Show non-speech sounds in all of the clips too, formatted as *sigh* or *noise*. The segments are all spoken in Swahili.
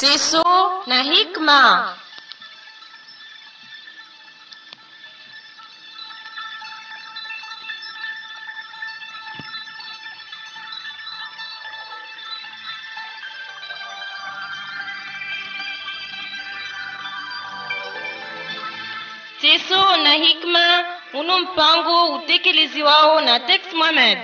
Tisu na hikma. Tisu na hikma uno mpango utekelezi wao na Tex Mohamed.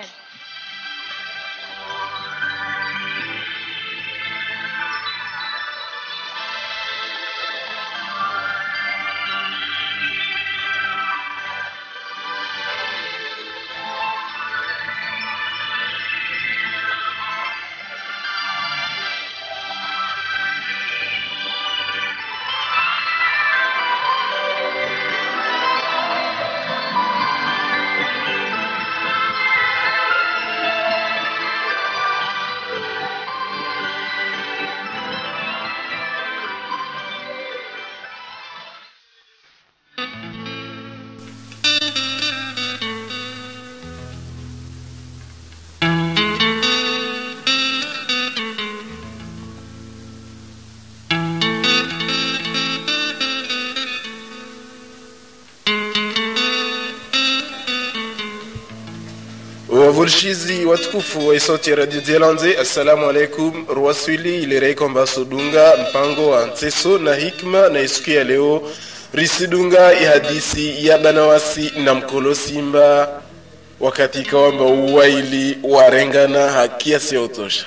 Wavulishizi watukufu wa sauti ya radio Zelanze, assalamu alaikum. Ruwaswili ilereiko dunga mpango wa nteso na hikma na isuku ya leo. Risidunga ihadisi ya banawasi na mkolo simba. Wakati kawamba uwaili warengana haki yasiyotosha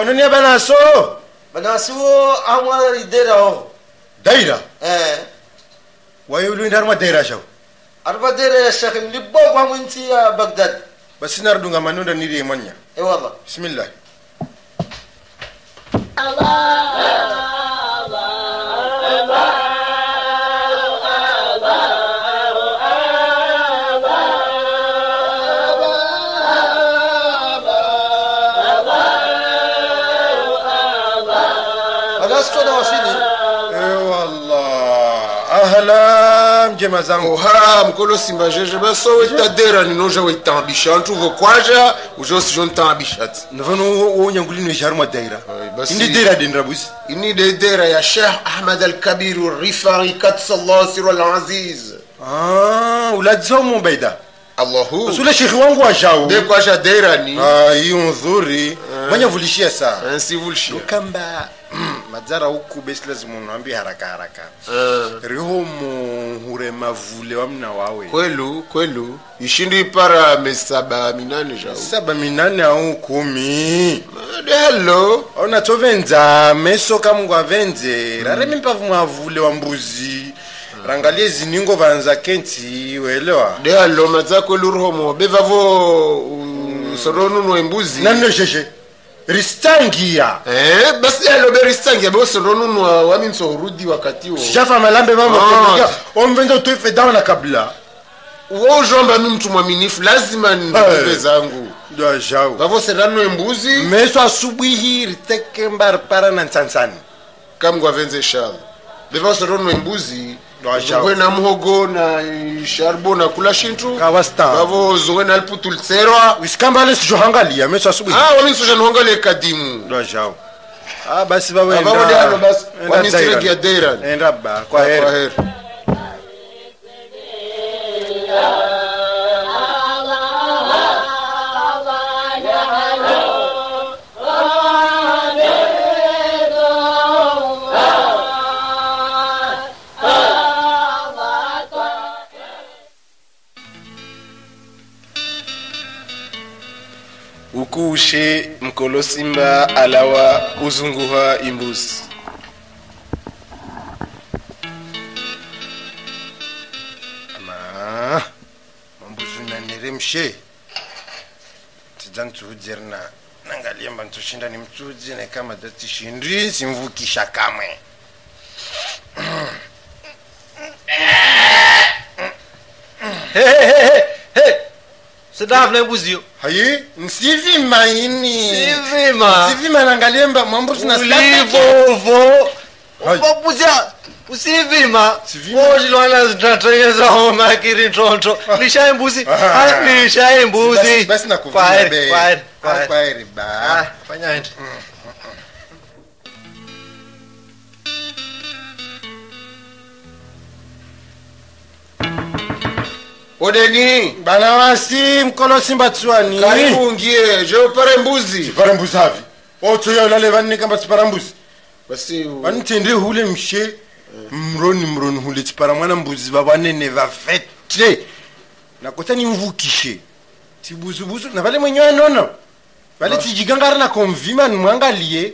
manya kononia banaso Banasi wo amwa idera ho. daira Eh. wayulu ndarma daira shaw Arba dera ya Sheikh Libbo kwa mwinti ya Baghdad. basi nardunga manunda niri manya Eh wallah. bismillah Banasi mjema zangu oha mkolo simbajeje baso wetadera ninoja wetambisha antu vokwaja ujosi jontambishati navano wonyangulino sharma daira ini dera. Dendra busi ini de dera ya sheikh ahmad alkabir rifai katsallah siru alaziz ah uladzao mubaida allahu. Sule shekhi wangu washao de kwasha dera ni? Ah hiyo nzuri manya vulishia saa nsivulshia kamba madzara huku besi lazima ambi haraka haraka. Uh. riho muhure mavule wa mna wawe. Kwelu kwelu. Ishindu ipara mesaba minane jau saba minane au kumi de hello. Ona tovenza meso kamungu avenze. Rare mpavu mwavule wa mbuzi. Rangalie ziningo vanza kenti welewa de hello madza kwelu ruhomo bevavo soronunwa embuzi nanno sheshe ristangia. Eh, basi hello beristangia besoronunwa waminso urudi wakati wo shafa malambe Ah. mama omvenza utoife dawa na kabla. Wojomba mi mtu mwaminifu lazima ndibebe Eh. zangu. Bavo shao vavoserano embuzi meso asubuhi riteke mbaripara na ntsansani kamngu avenze shala ronu embuzi Dwa na mhogo na sharbo na kula shintu. Kawasta vavo zongwe na liputulitserwa wisikambale sijohangalia meso asubuhi ah waminsoja nihongale kadimu dwajao ah basi bawe avavo de hano basi. waminsiregia deira enda ba kwa kwa heri heri ukushe mkolo simba alawa uzunguha imbuzi. Ama mambuzi unaneremshe nangalia mba ntushinda ni mtudzi ne kama datishindri simvukisha kamwe hey, *clears throat* hey, he, he. sidavula imbuziyo hayi nsivima yini sivima sivima nangalie mba mambo tuna ulivovo Hai. ubabuzya usivima Sivima. ozilwana zitatengeza makiri ntonto. Lisha mbuzi. Ah. mbuzi lisha imbuzi Basi- basi nakuvima Kwaheri, Ah, Ah, ba. Fanya ende odeni bana wasi mkolo simba tswani karibu ngie. Je upare mbuzi? Upare mbuzi havi otsoya ulale vanne kamba tipara mbuzi. Basi vanitende hule mshe mroni mroni hule. Tipara mwana mbuzi vavanene vafete nakota nimvukishe tibuzubuzu na vale mwenye anono vale tijigangari na komvima nimwangalie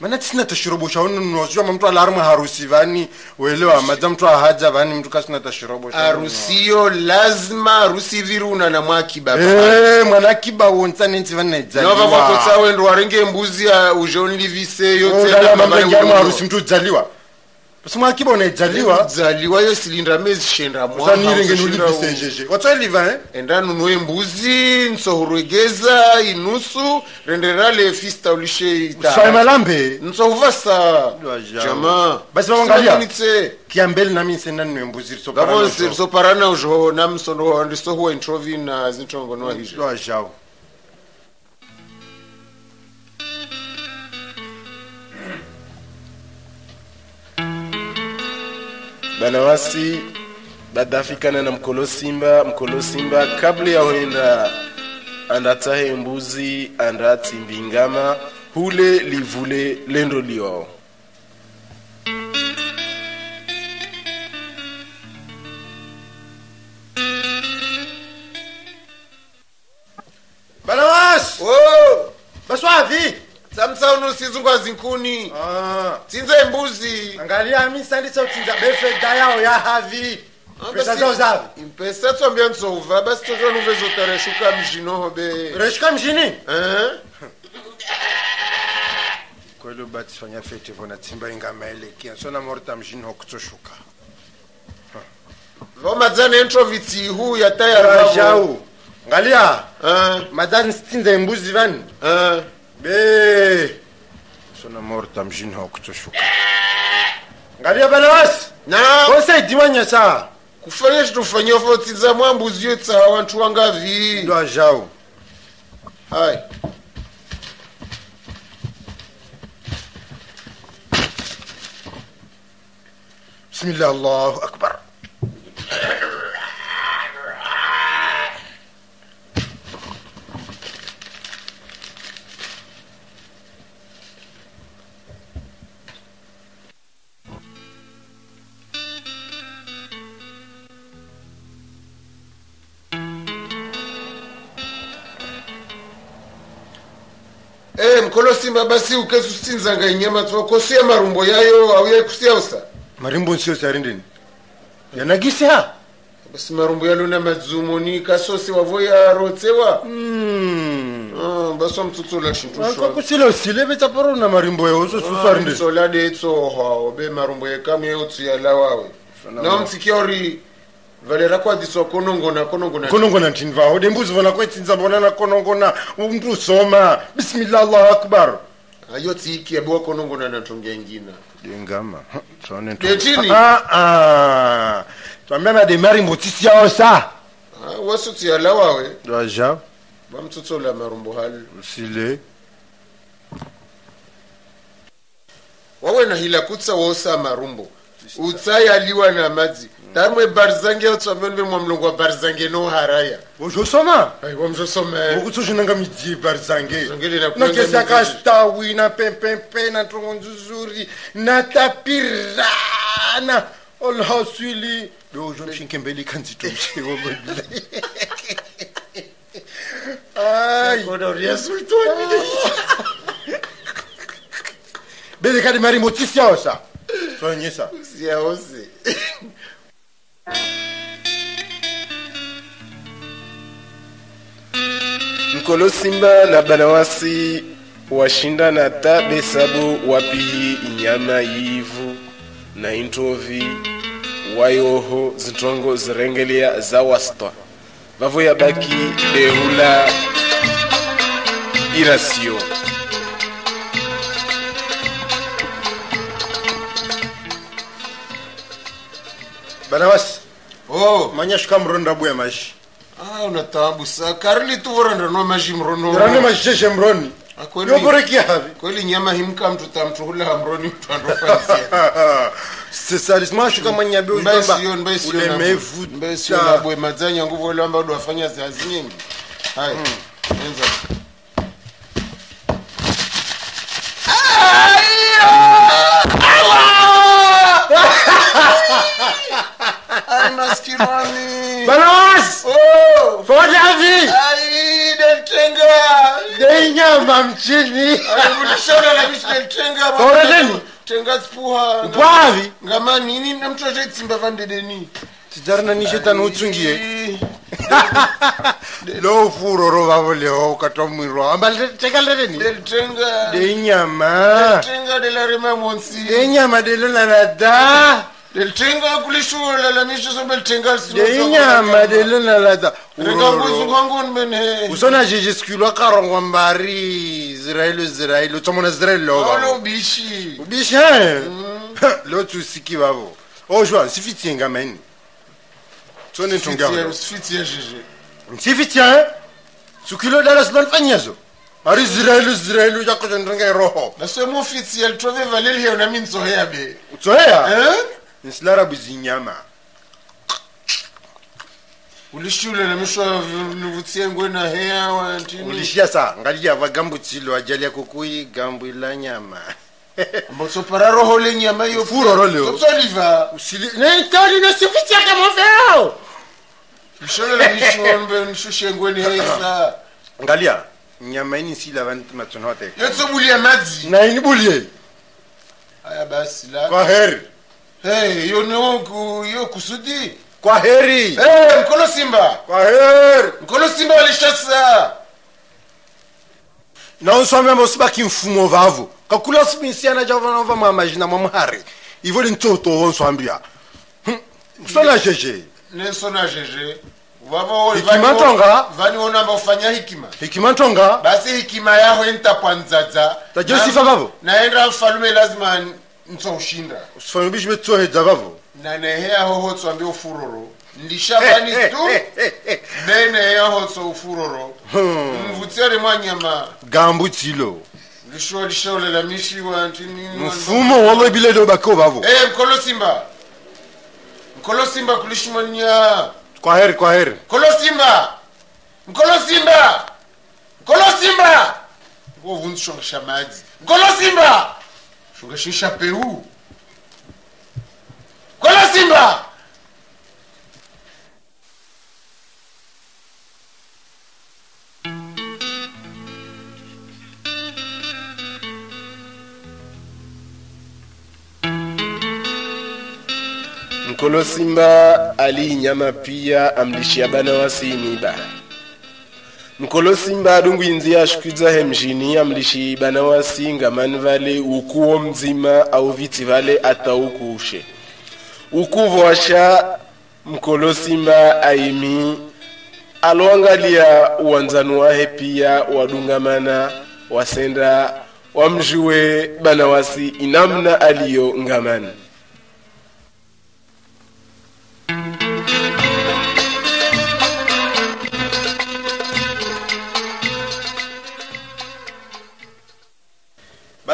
mana tisina tashirobo shaononozwa mamtu alari harusi vani? Welewa madza mtu ahaja vani? Mtu kasina tashirobo harusiyo lazima harusi viruna na mwakiba Eh, mwana kiba wonsa nensi nova vanaidzaliwa kwakotsa wendo warenge mbuzi ya uzhonlivise harusi mtu udzaliwa pasimwa kibona idzaliwa idzaliwa yosilinda mezi shenda mwazaniiringe nulivisenjeje watsoeliva eh? e endanunu embuzi nsohuregeza inusu renderale fista ulishe itamalambe nsovasa jama. Basi vavangaanitse kiambeli nami nsenaninu embuzi risoparana ujoho namsonoho ndisohuwa introvina zintongonowa hije. Bana wasi badafikana na mkolo simba mkolo simba kabla ya huenda andatahe mbuzi andati mbingama hule livule lendo liwao Angalia mi sandi sotsinza befeda yao ya havi. Pesa zao zavi. Mpesa tsombia ntsouva basi tsotonuve zotareshuka mjino be. Reshuka mjini? Eh? Kweli ubatisanya fete vona tsimba ingamaelekea. Sona morta mjino kutsoshuka. Vo madzana entrovitsi ihu yatayarajau. Ngalia. Eh. Madzana stinza mbuzi vani. Eh. Be. Sona morta mjino kutsoshuka. Ngalia bana wasi na osaidiwa nyasa? Kufanya chitofanyia fotsidza mwambuzi yotsawa wantu wangavi ndo ajau hai. Bismillah allahu akbar Eh, mkolo simba basi ukesusitsinzanga inyama tsokosia marumbo yayo auye kusiausa marimbo nsio sarindini yanagisa basi marumbo yalo na madzumoni kasosi wavo yarotsewa mm. Ah, basi wamtsutsula shintu kusilo sile betsaparo na marimbo yao sosusarindini solade tsohwa be marumbo yekamwe yotsuyala wawe nawamtsikia uri valera kwadziswa konongona konongona. Konongona ntini vaho dembuzi vona kwetsinza vona na konongona. Usoma bismillah allahu akbar hayo tsiki yabiwa konongona na ntonga ingina dengama Detini? twambia made marimbo tsisi yao sa Ah, wasotsuyala wawe dwaja vamtsutsola marumbo hali usile wawe na hila kutsa wosa marumbo utsayaliwa na madzi tamwe barizange yotswameni vemwa mlongo wa barizange no haraya. Wozosoma ai wamzosoma ukutsozvinanga midziyi pari zange Zangeli na kuenza nokesa midziyi. kastawi na pempempe na ntongo nzuzuri na tapirana. Olhaswili dojo mshinkembeli kanzito mshewo ai bele kadi mari motisi yao sa mkolo simba na banawasi washindana ta besabu wapihi inyama yivu. Na intovi wayoho zintongo zirengelea za wastwa. Vavo yabaki dehula irasio bana wasi oh. Manya shuka mronda buya mashi ah una taabu sa karili tuvoranda no mashi mrono rane mashisheshe mroni. Ah, kweli- yoboreki havi? Kweli nyama himka mtu tamtuhula mroni mtu andofanisia sesalisma *laughs* shuka manyabe mbaye sio mbaye sio mbaye sio ulemevuta nabwe madzanya nguvu ile udwafanya wafanya zazi nyingi. Haya enza banawazi fotavi ndenyama mchini forateni mpwavi ngamani ini namtozvetsimba vandedeni. Tidzarinanishe tani utsungiye. *laughs* Lo furo ro va volewa ukatwa mwiri wa amba teka lereni denyama denyama delonarada la kulishule monsi. deinyama delonalada Deltenga kulishula bene usona jeje sikilwa karongwa mbari israelo israelo tsomona israelo Olo ubishi. Bishi. bishe *laughs* lo tsusiki vavo ojwa nsifitienga mani tsone ntonga Sfiti ya jeje. nsifitien sukilo dala silonfanyezo ari israelo israelo yakotondonga iroho ya litrove valeli ya na minzo heabe. utsoheya Eh? nsilarabu zinyama ulishule na mishwa nivutie ngwe na hea wa ntini ulishia sa ngaliava gambu tsilo ajalia kukui gambu ila nyama. *laughs* Mbotso para roho le nyama yo Furoro leo. tsoliva usili nentoli nosifitia kamofeo lishole la mishwa mbe nishushe ngwe ni hea ngalia nyama ini silava matsono hote yotso bulia madzi. Na ini bulie. Haya basi la. Kwa heri hey yo no kusudi. Kwa heri hey mkono simba. Kwa heri mkono simba walishasa. Na unswami usibaki mfumo vavo kakula sibinsiana javanova mwamajina mwamuhari ivo lintsoto wonswambia usona jeje. Nesona jeje. Hikima ntonga. vani ufanya hikima. Hikima ntonga. Basi hikima yaho entapwandzadza Tajua tajosifa vavo? naenda mfalume lazima ntsoshinda usifanye bishi betsohedza vavo na neheya hoho tswambe ufuroro ndishavani tu? neneheya hotso ufuroro mvutsere mwanyama gambu tsilo. Lisho lishaolela mishiwa mfumo walo ibile do bako vavo. Eh, mkolo simba. Mkolo simba kulishimania kwa heri kwa heri. Mkolo simba shongeshisha peu mkolo simba? Mkolo simba aliinyama pia amlishia bana mkolo simba adungwinzi ashikwiza he mjini amlishi bana wasi ngamani vale ukuwo mzima au viti vale ata ukuushe ukuvwasha mkolo simba aimi aloangalia uwanzanu wahe pia wadungamana wasenda wamjue bana wasi inamna aliyo ngamani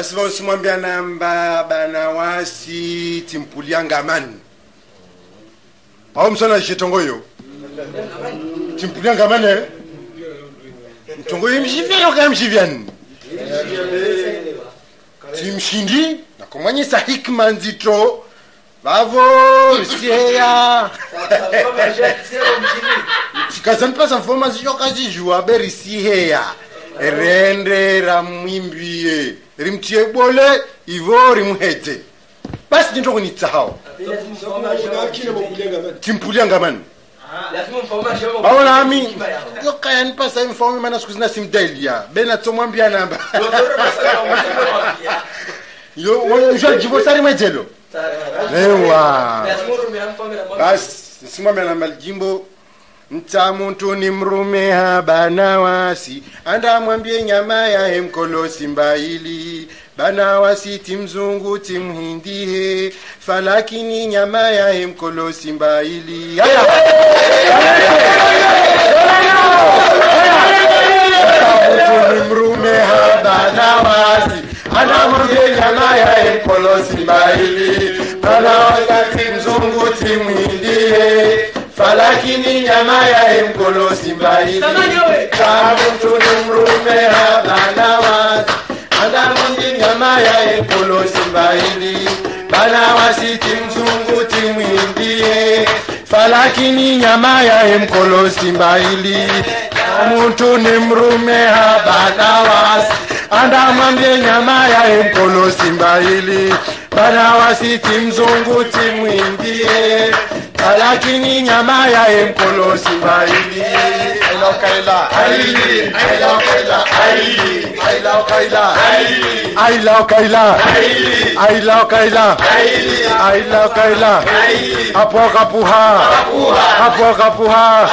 basi vausimwambia namba bana wasi timpulia ngamani au msona shitongoyo. Timpulia ngamani eh? mtongoyo mshivyano kaya mshivyani timshindi nakomwanyisa hikma nzito. Vavo risieya tikazanipasa mfoma zichokazizhuwa berisiheya rende ramwimbie rimtiebole ivo rimhete. Basi ndinto kunitsahao bem na yokayani pasa imfome mana siku zina simdelia benatsomwambia namba jalivo sarimwe mas ewa. Basi simwambia namba lijimbo mta muntu ni mrume habana wasi andamwambie nyama yahe mkolosi mbaili. Bana wasi timzungu timhindihe falakini nyama yahe mkolosi mbaili. Haya. Simbaili Kama mtu ni mrume habana wasi Ana mungi nyama ya epolo Simbaili Bana wasi timzungu timwimbie Falakini nyama ya emkolo Simbaili Kama mtu ni mrume habana wasi Anda mwambie nyama ya emkolo Simbaili Bana wasi timzungu timwimbie falakini nyama yahe mkolosi mbaili ailaokaila aili ailaokaila aili ailaokaila aili ailaokaila aili ailaokaila aili ailaokaila apokapuha apokapuha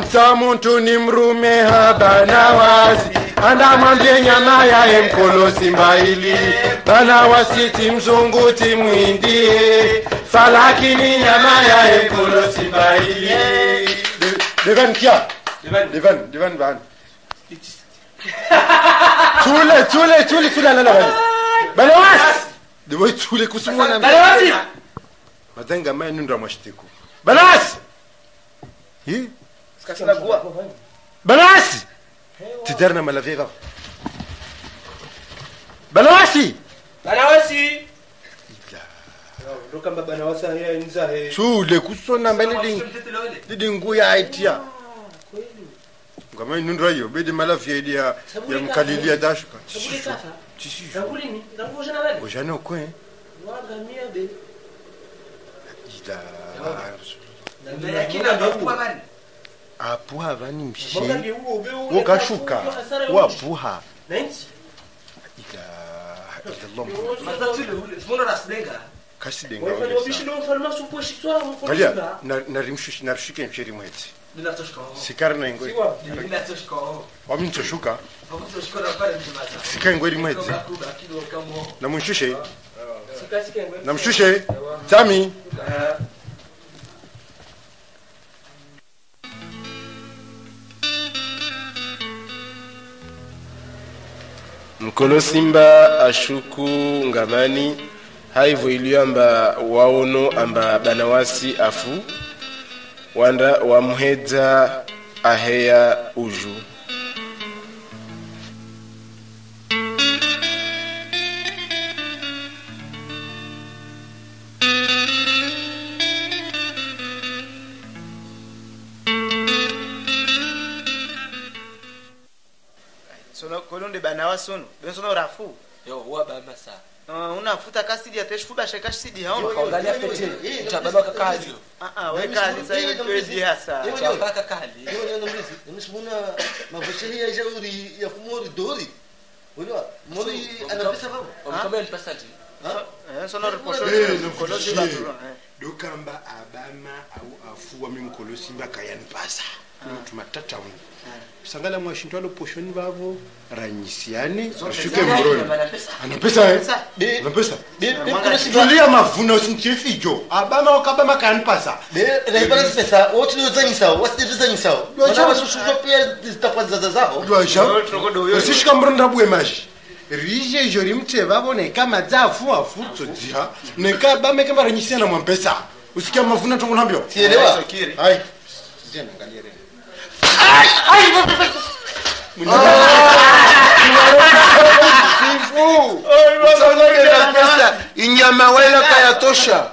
msa muntu ni mrume habana wasi. Andamwambie nyama yahe mkolosi mbaili bana wasiti mzungu timwindie falakini nyama yahe mkolosi mbaili devan kia? Devan. Devan ban *laughs* tule tule tule tule lala bana bana wasi! Devoy tule bale Balawasi! mazenga maya nindra mwashitiku Bale wasi! Hi? banawasi tidarna malavega banawasi Balawasi! Ndoka mbaba na wasa ya inza he. tule kusona mbele lidinguya aitia ngama inundra hiyo bedi malavya idi ya ya mkalilia dashuka Sabuli sasa. tisisho Sabuli Nakuvo jana nani? ojane okwe ida Lakini dit ça apuha vani mshe. Mwanga ndio huo be huo. wokashuka wapuha inchi. ida idallah Galia narimshushi narishike msheri mwezi. Sikarna ingwe. Wamintoshuka sika ingweri mwezi. Kuba kido kama. namunshushe namshushe tami mkolo simba ashuku ngamani haivo iliyo amba waono amba banawasi afu wanda wamhedza aheya uju. Sono kolonde banawa sono bensono rafu? Yo, wa bamba sa. Uh, unafuta kasidi ateshukuba shekashidi haona? Kaangalia pete. Utababa kakali. ah ah weka sasa hiyo kwezi hasa. Utababa kakali. nisibona mavoshehi ya uri yafumori dori. Unwa mori anapesa babo Omkabel pasati. eh sono riposho Eh, kolosi baturo dokamba abama au afua mimi kolosi mbaka kayanipasa mtu matatauni sangala mwashintwalo poshoni vavo ranyisiane rishuke mroni anapesa eh? mavuna usinchefijo abama wakabama kayanipasa de raibana pesa. Wote ndio zanyisa wasi ndio zanyisa wana wasushuzwa pia zitakuwa zao? Lwasha usishika mronda bwe maji. Rije ijo rimte vavo nekama dzafu afu tsodziha nekabame kamba ranyisiana mwampesa usikia mavuna tongonambio sielewa? Ai pesa inyama wailaka yatosha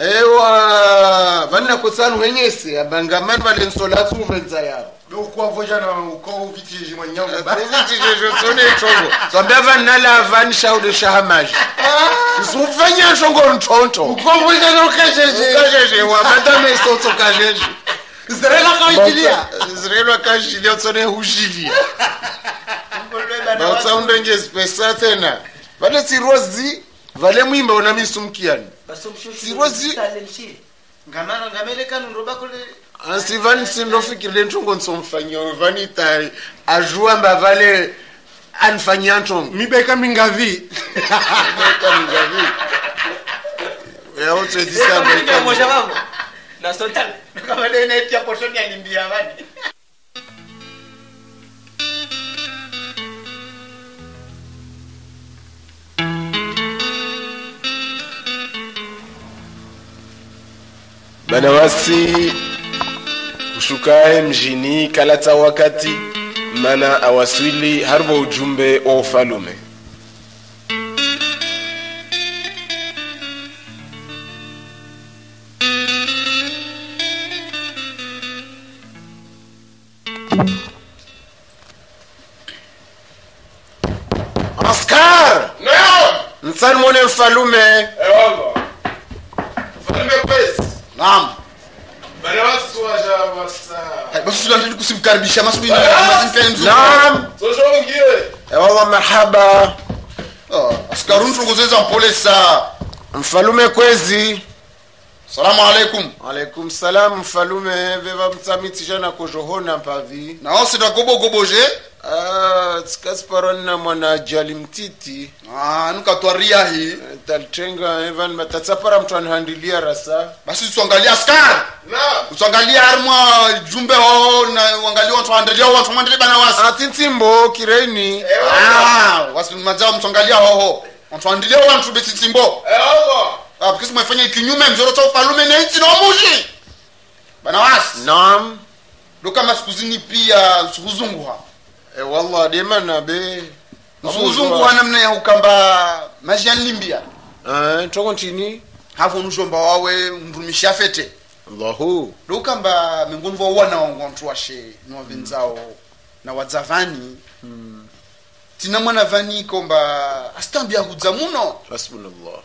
ewa vanna kutsanu wenyese abangamani valensolatsi muvenza yavo uvitijezotsonetsongo eh, zambia vanna lava ni xawule xa hamaji zuvanya ah! xongo ri ntlhontlho ukovuxanokaxexewavatamesotsokaxexi shongo ka jilia. Wamadameisotso kazvezve zirela kaitilia zirelwa kazhilia tsone huzhilia vatsaundengezi pesa tena vale tsirozi vale mwimba una misumkiani Basomshushi. Sirozi. Talenshi. ngamano ngamele kanu ndoba kule asi vani sindofikirile ntongo nsomfanyia vani ta ajua mba vale anfanyia ntongo mibeka mingavi. Meka mingavi. Yaotswedisa meka Mosha *laughs* banawasi ushukaye mjini kalata wakati mana awaswili harbo ujumbe wa ufalume Salmoni mfalume eh, Eongo. Mfalume kwezi. Naam. Bale watu ah! Naam. Oh, mpole saa. Mfalume kwezi. Salamu alaikum. Alaikum salam mfalume veva mtsamitsisha na kojohona mpavi. Gobo. Tsikasiparani mwana jali mtiti. Ah, nukatwaria hii. Talitenga evan matatsapara mtu anihandilia rasa. Basi tuangalia askar tuangalia armwa jumbe ho na wangalia watu waendelea watu mwandele bana wasi. Atintsimbo kireni ah. Wasi mazao mtuangalia hoho watu waendelea wantu betitsimbo ah because mwefanya ikinyume mzoro cha ufalume na hichi na mushi bana wasi. Nam dokama sikuzini siku zini pia sikuzunguha e wallah demana be? Muzungu wana mna ya ukamba majian limbia. Eh, toko ntini hafu nushomba wawe mrumisha fete. Allahu. Lukamba mingunvu wa wana wantu washe na wavenzao na wadzavani mm. tina mwana vani komba asitambia hudza muno. Hasbunallah.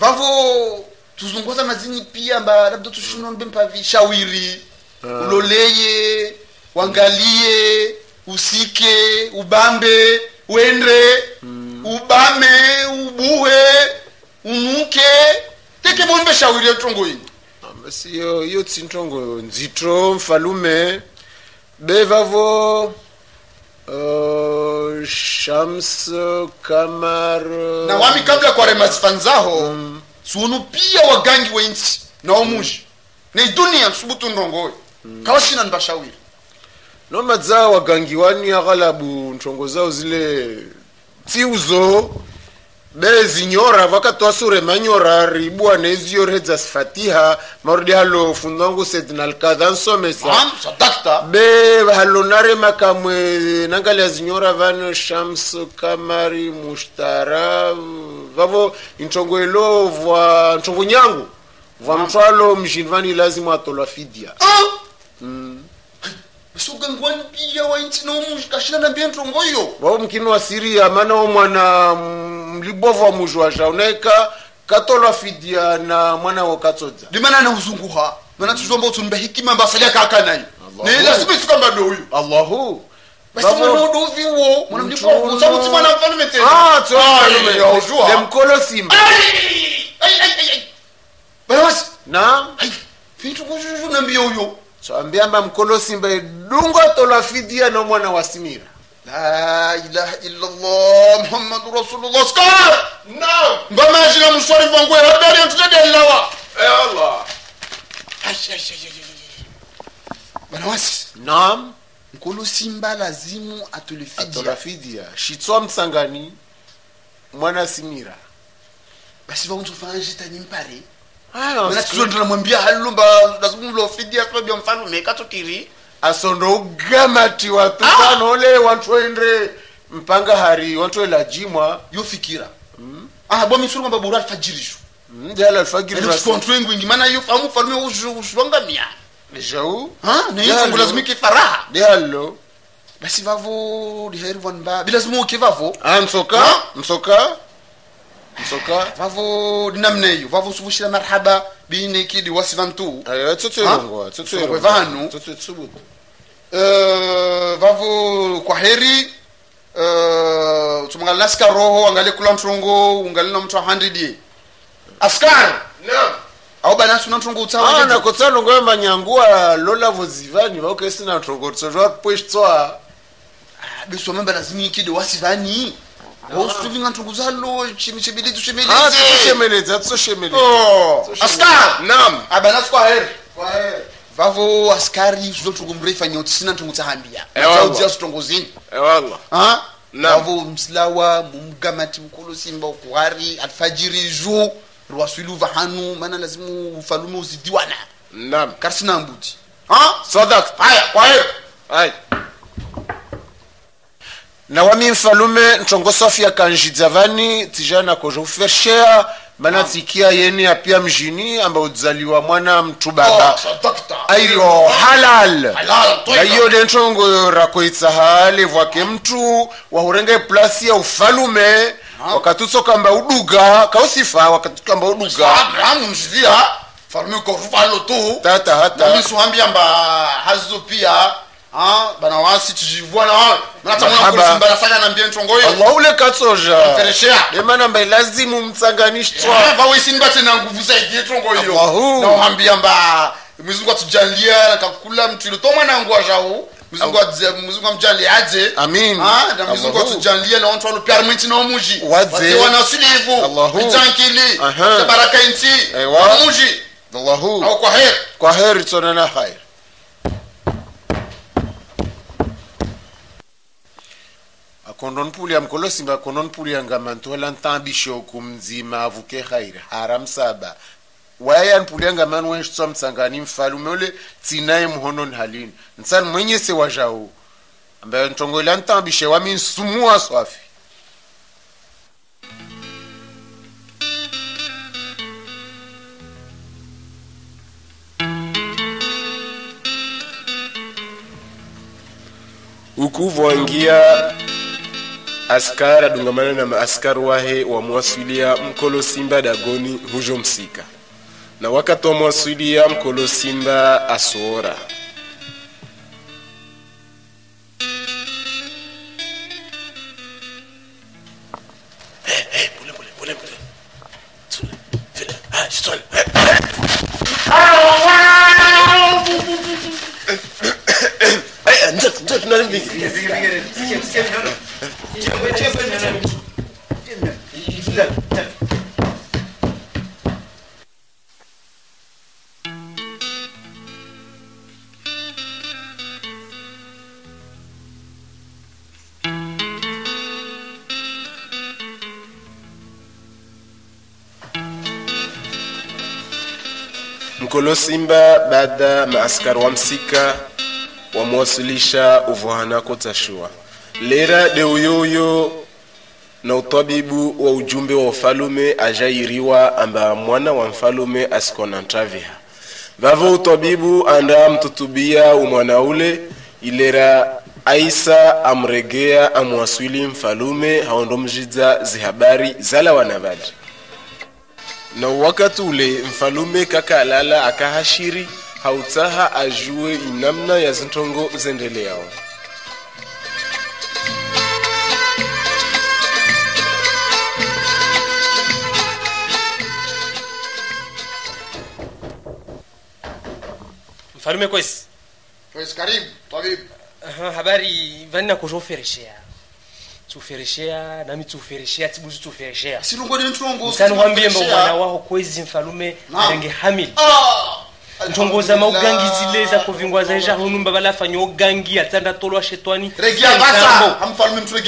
Vavo tuzunguza mazini pia mba labda tushunombe mpavi shawiri uloleye wangalie usike ubambe wende ubame ubuhe umuke. Teke bombe shawiri ini basi iyo iyo tsintongo nzito mfalume. Bevavo uh, shams kamar na wami kabla kwa remasifanzaho suunu pia wagangi wensi na omuji mm. na idunia subutu ndongoyo kawashina nibashawiri nomadza wagangiwani aghalabu nthongo zao zile tsiuzo bezinyora vakatwasure manyora ribua neziyoredza sifatiha. Marudi halo fundangu sedna alkadha nsomesa be halo nare makamwe nangalia zinyora vano shamsu kamari mushtara vavo intongo ilo vwa nthongo nyangu. Vwa mtwalo mjini vani lazima atolwa fidia sugangwani pia omuji kashina nambie ntongoyo wao mkini wa siria maana wo mwana mlibovu wa muzhwazha unaeka katolwa fidia na mwana wo katsodza limana na uzunguha mana tuzomba utsumba hikima mbasalia kaka nayo Allahu. ne lazima isikamba do allahu. Basi Babo- mwana udoviwo mwana Mtuno. mlipo sabuti mwana mfalume tena. Ah, tso- Ah, ya ujua. lemkolo simba. Ai ai ai ai bana wasi na ai vitu kujuju nambie huyo twambiamba mkolo simba edungo atolwa fidia na mwana wa simira. La ilaha illallah muhammadu rasulullah. Skar mbamajina muswari vangu habari ntutadelawa bana wasi naam. nkulu simba lazimu atulifidia shitswa msangani mwana simira. Basi vaunzofanjitani mpare Aya, mana siku- tuzondra mwambia halumba lazima mlofidia mfalume katokiri asondogamati tukanole wantoendre mpanga hari wantoela jimwa yofikira ah bwa misuru kwamba bora maana yo famu falume jau basi vavo vanba uke vavo ah msoka Ha? msoka msoka vavo dinamneyo vavo suvushira marhaba bine kidi wasivantu ayo tsotso Ha? irongo tsotso Sokwe irongo vanu. tsotso Eh, vavo kwa heri uh, na sika roho angale kula mtrongo ungali na mtu 100 ye askar! Au bana suna Ah, utsawa na kotsano manyangua lola vozivani vauke sina ntongotso jwa pweshitswa beso mamba lazima ikide wasivani wausutuvinga ntongo zalo chimi chibili ah tushemeleze titoshemeledza titoshemeledza Oh, askar abana sikwahere vavo askari mreifanya kuti sina ntongo tsahambia Ewa, zini ewalla Ah? Naam. vavo msilawa mumugamati mukulu simba ukuhari alfajiri ju rwaswiluva hanu mana lazimu ufalume uzidiwana. Karisina mbuti. Sadakt haya kwa heri ai na wami mfalume ntongo sofia kanjidza vani tijana koja ufershea mana tikia yeni apia mjini amba udzaliwa mwana mtu baba Oh, halal. Na iyo dentongo rakoitsa hale vwake mtu wahurenge plasi ya ufalume uduga kausifa wakatutsokamba uduga. Falume korufalo tu. Tata hata. Nami suhambia mba hazizo pia ah, bana wasi tijivwana Marhaba. mnatamunakusimbana saka nambie ntongo hiyo. Allah ule katsoja Mfereshea. demana mba lazimu mtsanganishitswa vawisini batena nguvu zaidi yetongo hiyo. Allahu. nauhambia mba mwezingu atujalia kakula mtu ilo tomwanangu ajau mwezingu adze- mwezingu amjalie adze Amin. Ah, na mwezingu Allahu. atujalie na wantu walopyarmenti naomuji Wadze. Allahu. itankili baraka inti. Ewa. allahu au kwa heri. Kwa heri tsonana hair akondon npulya mkolosimba akondon pulia ngamantola ntambisho kumzima avuke hair haram saba. Wayan pulia ngaman wenshitswa mtsangani mfalume ule tsinaye mhonon halini ntsani mwenyese wajao ambayo ntongoela ntambishe wami nsumuwa swafi. Huku voangia askar adungamana na maaskari wahe wamwaswilia mkolo simba dagoni hujo msika na wakati wamwaswilia mkolo simba asoora baada maaskari wa msika wamwasilisha uvuhanako tashua lera deuyoyo na utabibu wa ujumbe wa ufalume ajairiwa amba mwana wa mfalume asikona ntraviha vavo utabibu anda mtutubia umwana ule ilera aisa amregea amwaswili mfalume haondomjidza zihabari zala wanavaji na wakati ule mfalume kakalala akahashiri hautaha ajue inamna ya zintongo zendeleao mfalume kwesi. Kwesi, karibu tabibu habari vanina kuzofereshea tufereshea nami tufereshea tibuzu tufereshea. Mba Usifereshea. mwana waho kwezi mfalume arenge hamili Ah! ntongoza maugangi zile za kuvingwa za hunumba balafanya ugangi atanda shetwani.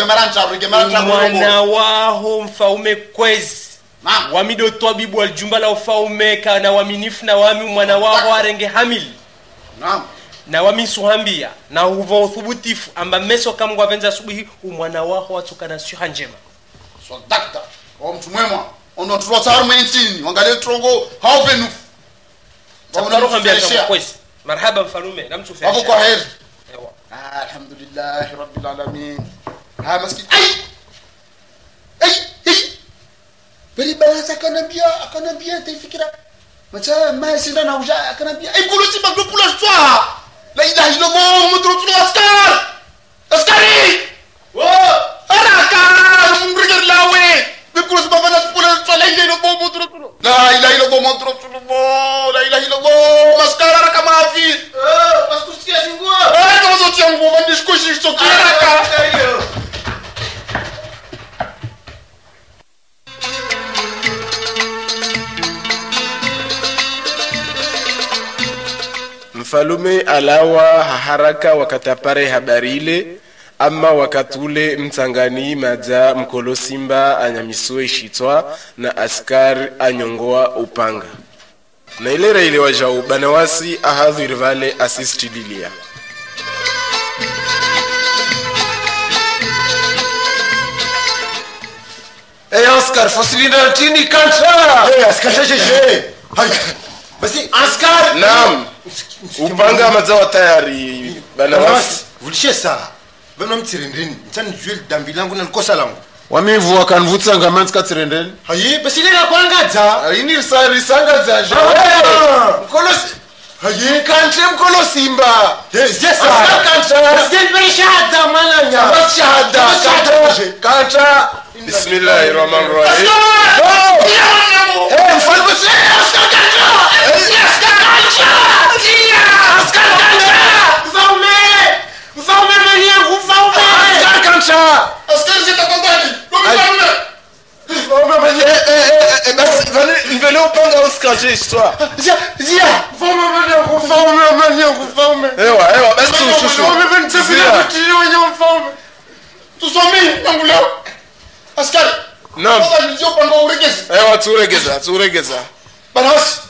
Maranja regia maranja mwana waho mfaume kwezi. Wamido twabibu aljumba la ufaume kana waminifu na wami mwana waho arenge hamili naam na wamisuhambia na huva uthubutifu amba meso kamgwa venza asubuhi umwana waho watsukana syuha njema. So dakta kwa mtu mwema ono tuwa tsaru mwenitini wangalie trongo kama kwezi marhaba mfalume wavo namtuferesha kwa heri. Ah, alhamdulillahi rabbil alamin. Haya maskini ai! Ai! Ai! Bali balasa akanambia akanambia taifikira. Macha ma sinda na uja akanambia ai Vei dar de novo, um truque no Oscar! Oscar! Oh! Ana, cara! Um brigadeiro lá, ué! Me cruz pra fazer as pulas, só lei de novo, um truque no Oscar! Não, ele aí não vou, um truque no aí não vou! Mas cara, era com mas tu esquece, ué! Ah, só tinha um bom, mas me que era cá! Ah, mfalume alawa haharaka wakatapare habari ile ama wakati ule mtangani maja mkolo simba anyamisue shitwa na askari anyongoa upanga. Na ilera ile wajau banawasi ahadhiri vale asistililia Hey Oscar, fosilinda tini kancha. Hey, asikasheshe hai *laughs* basi askari naam upanga amazawa tayari banawasi vulishe saa vana mtsirendeni nsanijue dambi langu na likosa langu wamivua kanivutsa manzi katsirendeni hayi basi lela kwangadza ayini risangadza nkolosi hayi kantle mkolosimba yesakantraeshada mananyashada kantra bismillahirrahmanirrahim. Mfalme Histoire. Zia, zia, vamos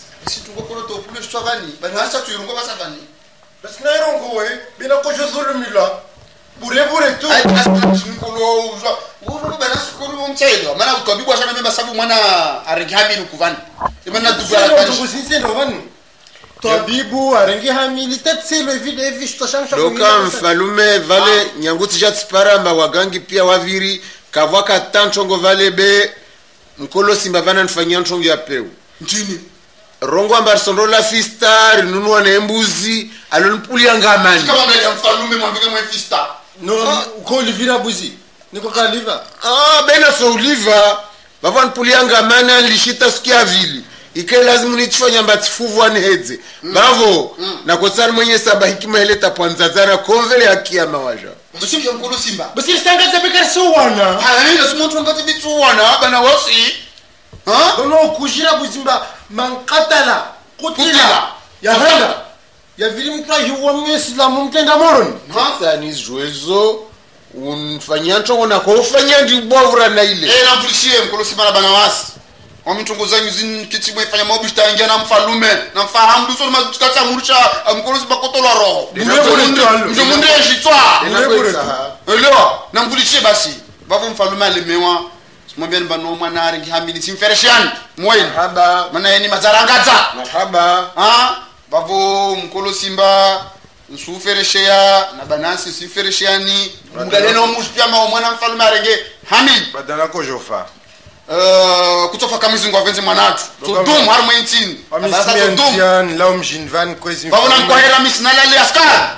situngokolo topule swavani banawasi atuyirungo basavani basi nairongowe bina kojo zulumila bure bure tu mana utwabibwa shana mema sabu mwana arengi hamili kuvani imana vanu twabibu arengi hamili tatselo evide evi shitoshamsha mfalume vale nyanguti jatsiparamba wagangi pia waviri kavwa katanchongo vale be nkolo simba vana nifanyia nchongo ya peu. Ntini rongo amba risondo la fista rinunua ne mbuzi alonipulia ngamani ya no. Ukolivira buzi niko kaliva ah bena so uliva vava nipulia ngamani anlishita sikia vili. Ike lazimu nichifanya mbatsifuvu anihedze vavo nakotsani mwenye saba hikima heleta nzazara mawaja. Basi ya simba. Basi lisangaza bekari sowana haina simuntu ngati bitsuwana bana wasi ono kushira buzimba mankatala kutila yahanda yavili mtwahiwa mwisilamu mtenda moroni. Sani zwezo unfanyia ntongo nako ufanya ndibwavura na ile. Eh namfulishie mkolo simba na bana wasi wamitongoza nyuzi kiti mwefanya mobishta ingia na mfalume na mfahamu duso ma tukata murcha mkolo simba kotolwa roho. Ndio munde jitwa elewa namfulishie basi. Bavo mfalume alemewa mwambeni bano mwana ari ngihamini simfereshani muweni manayeni mazarangadza vavo mukolo simba nsuferesheya na banasi siferesheyani mugaleno muspyamawo mwana mfalume arenge hamini badanakojofa Uh, kutsofa kamizingo avenze mwanatu tsodumu hari mwentsini vavona nkwahera misi nalale askara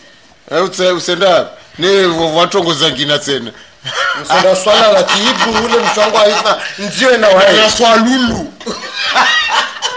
usenda havi ne vatongoza ngina tsena. Msenda swala la kiibu ule mshwangu aisa njiwe na wae swalulu *laughs*